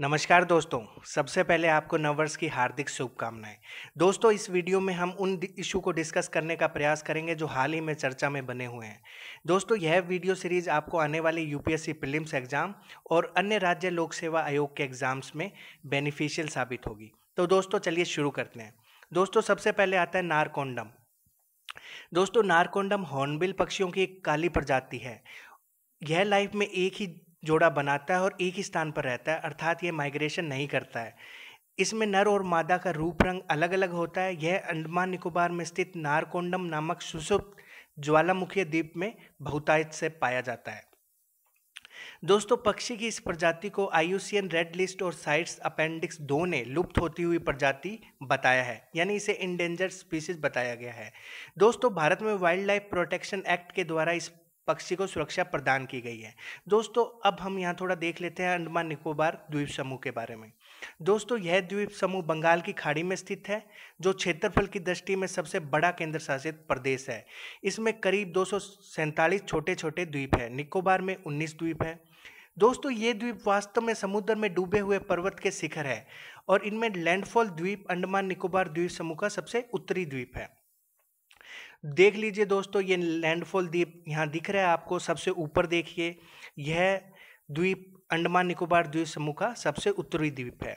नमस्कार दोस्तों, सबसे पहले आपको नववर्ष की हार्दिक शुभकामनाएँ। दोस्तों, इस वीडियो में हम उन इशू को डिस्कस करने का प्रयास करेंगे जो हाल ही में चर्चा में बने हुए हैं। दोस्तों, यह वीडियो सीरीज़ आपको आने वाली यूपीएससी प्रीलिम्स एग्ज़ाम और अन्य राज्य लोक सेवा आयोग के एग्ज़ाम्स में बेनिफिशियल साबित होगी। तो दोस्तों, चलिए शुरू करते हैं। दोस्तों, सबसे पहले आता है नारकोंडम। दोस्तों, नारकोंडम हॉर्नबिल पक्षियों की एक काली प्रजाति है। यह लाइफ में एक ही जोड़ा बनाता है और एक ही स्थान पर रहता है, अर्थात ये माइग्रेशन नहीं करता है। इसमें नर और मादा का रूप रंग अलग अलग होता है। यह अंडमान निकोबार में स्थित नारकोंडम नामक सुसुप्त ज्वालामुखी द्वीप में बहुतायत से पाया जाता है। दोस्तों, पक्षी की इस प्रजाति को आयुसियन रेड लिस्ट और साइट्स अपेंडिक्स दो ने लुप्त होती हुई प्रजाति बताया है, यानी इसे इंडेंजर स्पीसीज बताया गया है। दोस्तों, भारत में वाइल्ड लाइफ प्रोटेक्शन एक्ट के द्वारा इस पक्षी को सुरक्षा प्रदान की गई है। दोस्तों, अब हम यहाँ थोड़ा देख लेते हैं अंडमान निकोबार द्वीप समूह के बारे में। दोस्तों, यह द्वीप समूह बंगाल की खाड़ी में स्थित है, जो क्षेत्रफल की दृष्टि में सबसे बड़ा केंद्र शासित प्रदेश है। इसमें करीब दो छोटे छोटे द्वीप है। निकोबार में 19 द्वीप है। दोस्तों, ये द्वीप वास्तव में समुद्र में डूबे हुए पर्वत के शिखर है और इनमें लैंडफॉल द्वीप अंडमान निकोबार द्वीप समूह का सबसे उत्तरी द्वीप है। देख लीजिए दोस्तों, ये लैंडफॉल द्वीप यहाँ दिख रहा है आपको सबसे ऊपर देखिए। यह द्वीप अंडमान निकोबार द्वीप समूह का सबसे उत्तरी द्वीप है।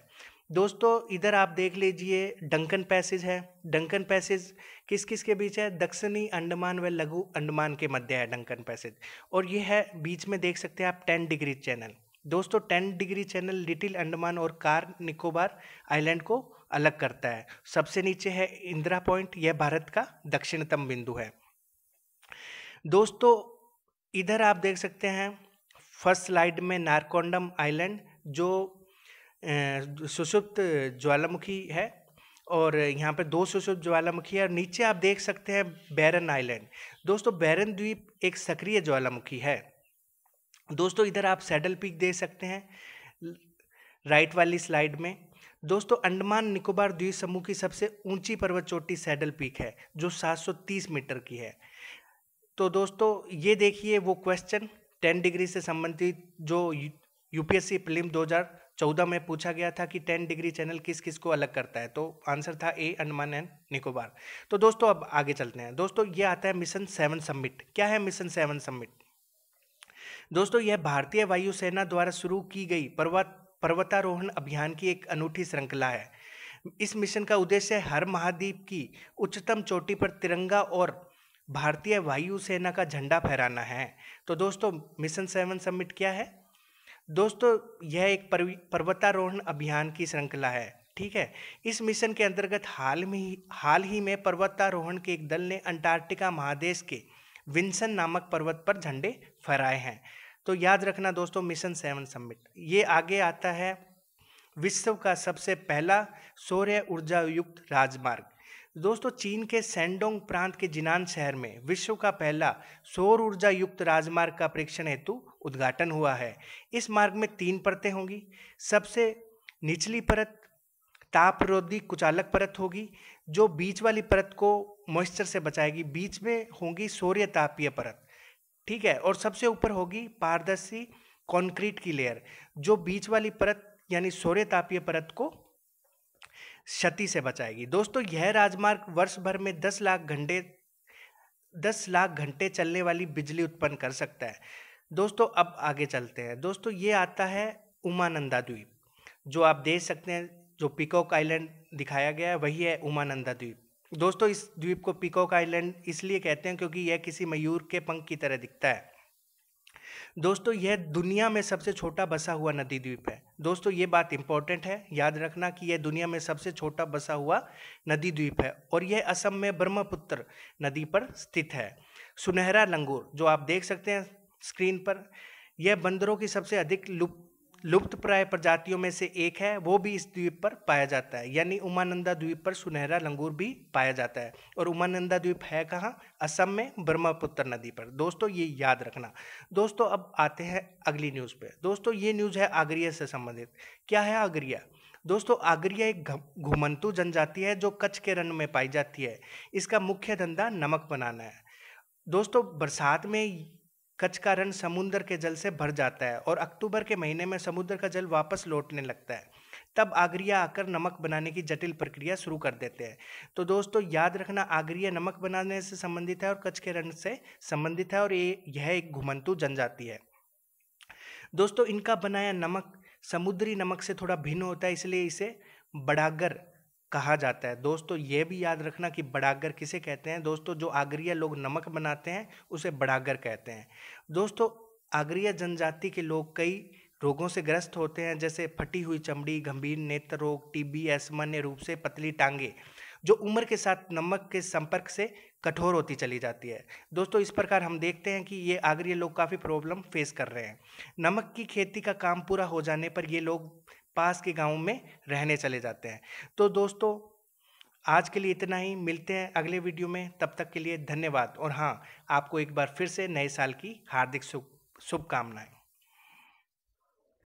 दोस्तों, इधर आप देख लीजिए डंकन पैसेज है। डंकन पैसेज किस किस के बीच है? दक्षिणी अंडमान व लघु अंडमान के मध्य है डंकन पैसेज। और ये है, बीच में देख सकते हैं आप टेन डिग्री चैनल। दोस्तों, ten degree channel little Andaman और कार निकोबार आइलैंड को अलग करता है। सबसे नीचे है इंदिरा पॉइंट, यह भारत का दक्षिणतम बिंदु है। दोस्तों, इधर आप देख सकते हैं, फ़र्स्ट स्लाइड में नारकोंडम आइलैंड, जो सुषुप्त ज्वालामुखी है, और यहाँ पर दो सुषुप्त ज्वालामुखी है, और नीचे आप देख सकते हैं बैरन आइलैंड। दोस्तों, बैरन द्वीप एक सक्रिय ज्वालामुखी है। दोस्तों, इधर आप सैडल पीक देख सकते हैं राइट वाली स्लाइड में। दोस्तों, अंडमान निकोबार द्वीप समूह की सबसे ऊँची पर्वत चोटी सैडल पीक है, जो 730 मीटर की है। तो दोस्तों, ये देखिए वो क्वेश्चन 10 डिग्री से संबंधित जो यूपीएससी फ़िल्म 2014 में पूछा गया था कि 10 डिग्री चैनल किस किस को अलग करता है तो आंसर था ए, अंडमान एंड निकोबार। तो दोस्तों, अब आगे चलते हैं। दोस्तों, ये आता है मिशन सेवन समिट। क्या है मिशन सेवन समिट? दोस्तों, यह भारतीय वायुसेना द्वारा शुरू की गई पर्वत पर्वतारोहण अभियान की एक अनूठी श्रृंखला है। इस मिशन का उद्देश्य हर महाद्वीप की उच्चतम चोटी पर तिरंगा और भारतीय वायुसेना का झंडा फहराना है। तो दोस्तों, मिशन सेवन समिट क्या है? दोस्तों, यह एक पर्वतारोहण अभियान की श्रृंखला है, ठीक है? इस मिशन के अंतर्गत हाल में ही, हाल ही में पर्वतारोहण के एक दल ने अंटार्कटिका महादेश के विंसन नामक पर्वत पर झंडे फहराए हैं। तो याद रखना दोस्तों, मिशन सेवन समिट। ये आगे आता है विश्व का सबसे पहला सौर्य ऊर्जा युक्त राजमार्ग। दोस्तों, चीन के सैंडोंग प्रांत के जिनान शहर में विश्व का पहला सौर ऊर्जा युक्त राजमार्ग का परीक्षण हेतु उद्घाटन हुआ है। इस मार्ग में तीन परतें होंगी। सबसे निचली परत तापरोधी कुचालक परत होगी, जो बीच वाली परत को मॉइस्चर से बचाएगी। बीच में होंगी सूर्य तापीय परत। ठीक है? और सबसे ऊपर होगी पारदर्शी कंक्रीट की लेयर, जो बीच वाली परत, यानी सौर्य तापीय परत को क्षति से बचाएगी। दोस्तों, यह राजमार्ग वर्ष भर में 10 लाख घंटे 10 लाख घंटे चलने वाली बिजली उत्पन्न कर सकता है। दोस्तों, अब आगे चलते हैं। दोस्तों, ये आता है उमानंदा द्वीप, जो आप देख सकते हैं, जो पिकॉक आइलैंड दिखाया गया है, वही है उमानंदा द्वीप। दोस्तों, इस द्वीप को पिकॉक आइलैंड इसलिए कहते हैं क्योंकि यह किसी मयूर के पंख की तरह दिखता है। दोस्तों, यह दुनिया में सबसे छोटा बसा हुआ नदी द्वीप है। दोस्तों, ये बात इंपॉर्टेंट है। याद रखना कि यह दुनिया में सबसे छोटा बसा हुआ नदी द्वीप है और यह असम में ब्रह्मपुत्र नदी पर स्थित है। सुनहरा लंगूर जो आप देख सकते हैं स्क्रीन पर, यह बंदरों की सबसे अधिक लुप्त लुप्त प्राय प्रजातियों में से एक है, वो भी इस द्वीप पर पाया जाता है। यानी उमानंदा द्वीप पर सुनहरा लंगूर भी पाया जाता है। और उमानंदा द्वीप है कहाँ? असम में, ब्रह्मपुत्र नदी पर। दोस्तों, ये याद रखना। दोस्तों, अब आते हैं अगली न्यूज़ पे। दोस्तों, ये न्यूज़ है आगरिया से संबंधित। क्या है आगरिया? दोस्तों, आगरिया एक घुमंतु जनजाति है जो कच्छ के रन में पाई जाती है। इसका मुख्य धंधा नमक बनाना है। दोस्तों, बरसात में कच्छ का रण समुद्र के जल से भर जाता है और अक्टूबर के महीने में समुद्र का जल वापस लौटने लगता है। तब आगरिया आकर नमक बनाने की जटिल प्रक्रिया शुरू कर देते हैं। तो दोस्तों, याद रखना, आगरिया नमक बनाने से संबंधित है और कच्छ के रण से संबंधित है और ये, यह एक घुमंतु जनजाति है। दोस्तों, इनका बनाया नमक, समुद्री नमक से थोड़ा भिन्न होता है, इसलिए इसे बड़ागर कहा जाता है। दोस्तों, ये भी याद रखना कि बड़ागर किसे कहते हैं? दोस्तों, जो आगरिया लोग नमक बनाते हैं, उसे बड़ागर कहते हैं। दोस्तों, आगरिया जनजाति के लोग कई रोगों से ग्रस्त होते हैं, जैसे फटी हुई चमड़ी, गंभीर नेत्र रोग, टीबी असामान्य रूप से पतली टांगे, जो उम्र के साथ नमक के संपर्क से कठोर होती चली जाती है। दोस्तों, इस प्रकार हम देखते हैं कि ये आगरी लोग काफ़ी प्रॉब्लम फेस कर रहे हैं। नमक की खेती का काम पूरा हो जाने पर ये लोग पास के गाँव में रहने चले जाते हैं। तो दोस्तों, आज के लिए इतना ही। मिलते हैं अगले वीडियो में। तब तक के लिए धन्यवाद। और हाँ आपको एक बार फिर से नए साल की हार्दिक शुभ, शुभकामनाएँ।